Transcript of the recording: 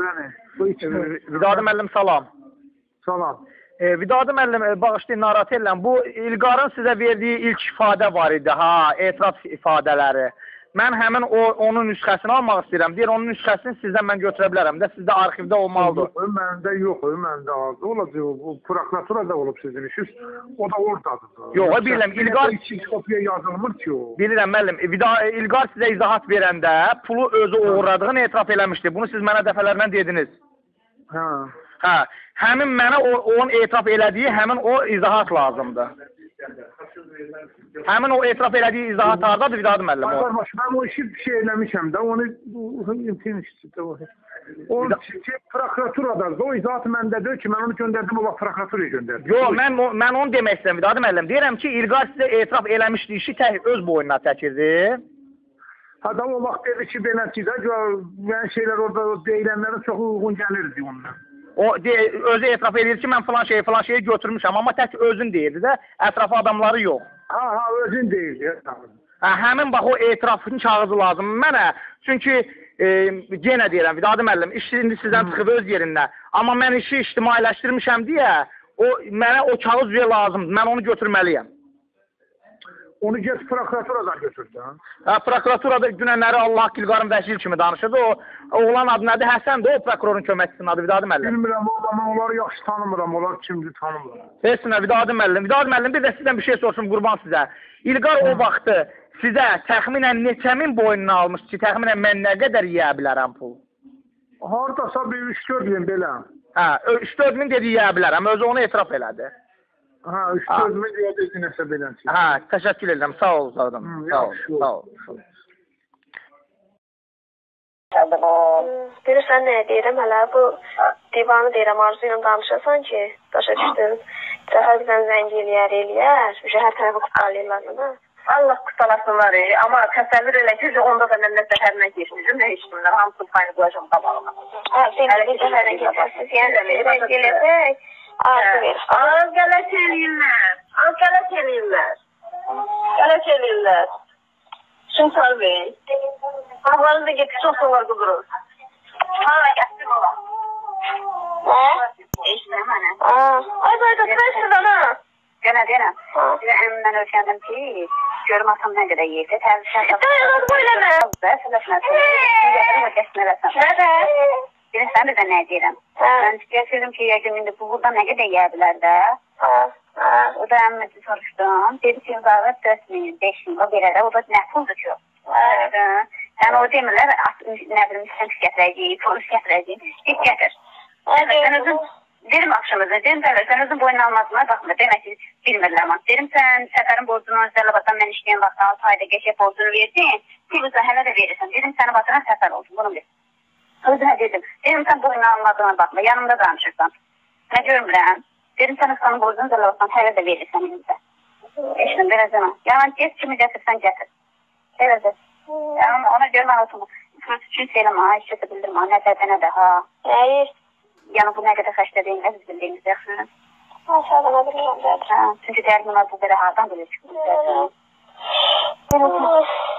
Bəli. İçmir. Vidadi müəllim salam. Salam. E, Vidadi müəllim e, bağışlayın narahat edirəm. Bu İlqarın sizə verdiyi ilk ifadə var idi, ha, etiraf ifadələri. Mən həmin o onun nüsxəsini almaq istəyirəm. Deyir onun nüsxəsini sizdən mən götürə bilərəm də sizdə arxivdə olmalıdır. Yox, məndə yox, məndə az. Olacaq o prokuraturada olub sizin işiniz. O da oradadır. Yox, bilirəm, İlqar kopya yazılmır ki o. Bilirəm müəllim. Vida İlqar sizə izahat verəndə pulu özü oğurladığını etiraf eləmişdi. Bunu siz mənə dəfələrlə dediniz. Hə. Hə, həmin mənə o onun etiraf elədiyi həmin o izahat lazımdır. Həmin o etiraf elədiyi izahat hardadır Vidadi müəllim? Qardaş, mən o işi bir şey eləmişəm də, onu imtin işçidir o. O şey, prokuraturadadır. O izahat məndədir ki, mən onu göndərdim, o vaxt prokuraturaya göndərdim. Yox, mən mən onu demək istəyirəm Vidadi müəllim. Deyirəm ki, İlqar sizə etiraf eləmişdi, işi tək öz boynuna çəkirdi. Adam o vaxt dedi ki, belə ki, də, yəni şeylər orada deyilənlərə çox uyğun gəlirdi ondan. O de, özü etiraf edir ki, mən falan şeyi falan şeyi götürmüşəm, amma tək özün deyirdi də, ətrafı adamları yox. Ha, ha, özün deyil. ya. Hə, həmin bax o etirafın kağızı lazım mənə. Çünki e, yenə deyirəm, Vidadi müəllim, iş indi sizdən çıxıb öz yerində. Amma mən işi ictimailəşdirmişəm deyə, o mənə o kağız lazımdır. Mən onu götürməliyəm. Onu get prokuraturadan götür də. Hə, prokuraturada dünənləri Allah Kilqarın vəkil kimi danışırdı. O oğlan adı nədir? Həsəndir, o prokurorun köməkçisinin adı Vidadi müəllim. Bilmirəm, o zaman onları yaxşı tanımıram, onlar kimdir tanımıram. Heç nə Vidadi müəllim. Vidadi müəllim bir də sizdən bir şey soruşum qurban sizə. İlqar o vaxtı sizə təxminən neçə min boynuna almış ki, təxminən mən nə qədər yeyə bilərəm pul? Hardasa bir 3-4 min belə. Hə, 3-4 min dedi yeyə bilərəm. Özü onu etiraf elədi. Ha, 3-4 min deyə dedi nəsə belə. şey. Hə, təşəkkür edirəm. Sağ ol. Hı, Sağ ol, sağ ol. ol. Bilirsən nə deyirəm hələ bu divanı deyirəm arzu ilə danışasan ki, başa düşdün. Cəfər bizən zəng eləyər, eləyər. Üşə hər tərəfə qutalayırlar da. Allah qutalasınlar, amma təsəvvür elə ki, onda da mən nə zəhərlə keçmişim, nə heç kimlər, hamısını payını qoyacam qabağıma. Hə, sən bir zəhərə gedərsiz. Yəni eləsək, arzu verir. Az qələt eləyirlər, az qələt eləyirlər, qələt eləyirlər. Şun sarvey. Ağlarını da getir, çox soğlar qudurur. Ha, gətir ola. Nə? Eşitmə mənə. Aa, ay bayda təsir ana. Denə, denə. Ha. Bir əmimdən öyrəndim ki, görüm atam nə qədər yeyir. Təvizən Dayanaq bu eləmə. Nədə? Bilirsən bir də nə deyirəm? Hə. Mən istəyirəm ki, yəqin indi bu burada nə qədər yeyə bilər də. Ha. Ha. O da əmməci soruşdum. Dedi ki, qağı 4 min, 5 min, o belə də, o da nə puldur ki? Hə. Yəni o demirlər, nə bilim, sən gətirəcəyik, polis gətirəcəyik, git gətir. Sən özün, dedim axşamıza, dedim bəli, sən özün boyun almasına baxma, demək ki, bilmirlər amma. Dedim sən səfərin borcunu Zəlabatdan mən işləyən vaxt 6 ayda geçə borcunu verdin, pulu hələ də verirsən. Dedim səni batıran səfər olsun, bunu bil. Özünə dedim, dedim sən boyun almadığına baxma, yanımda danışırsan. Nə görmürəm? Dedim sən ustanın borcunu Zəlabatdan hələ də verirsən elimdə. Eşidim belə zaman. Yəni get kimi gətirsən gətir. Elədir. Yəni ona görə mən oturma. Fırs üçün söyləmə, ha, heç kəsə bildirmə, nə də nə də ha. Hayır. Yəni bu nə qədər xəstəliyin nə biz bildiyimiz yaxşı. Aşağıdan bilirəm də. Ha, çünki dərmanlar bu qədər hardan bilir ki? Bilirəm.